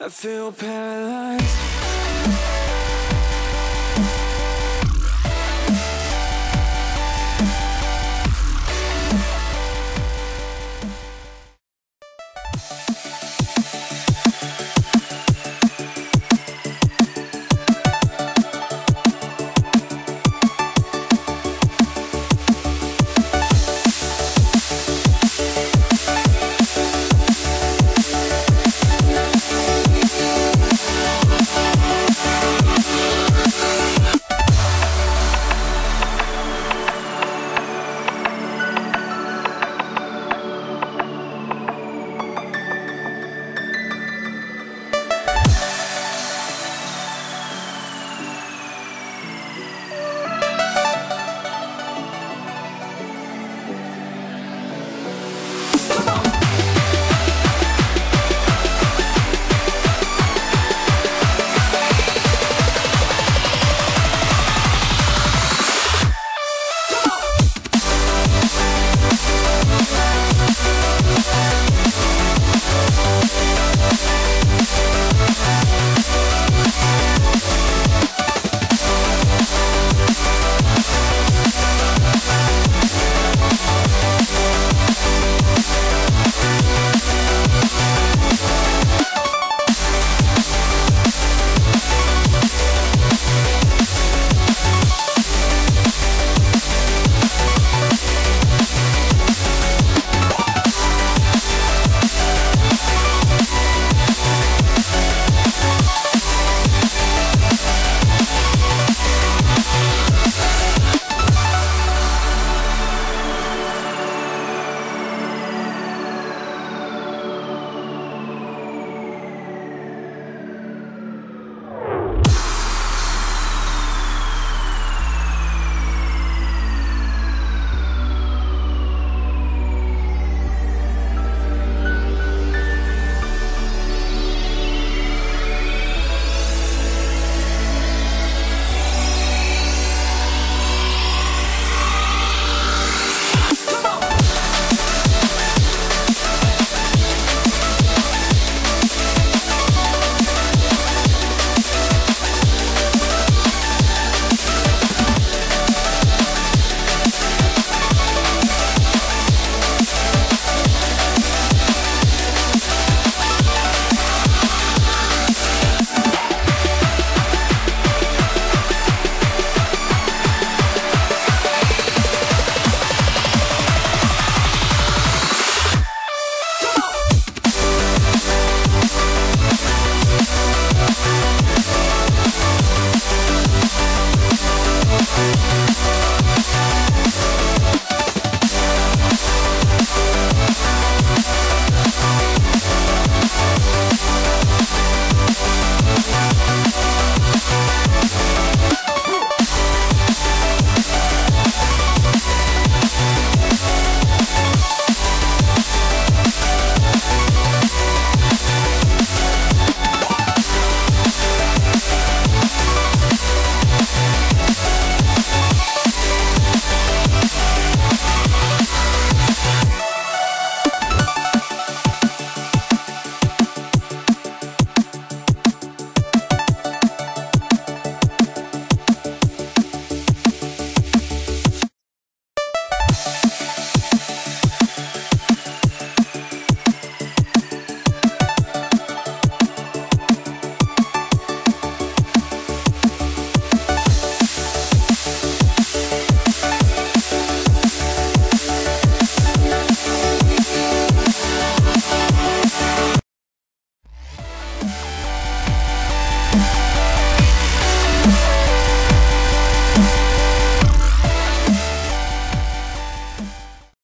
I feel paralyzed.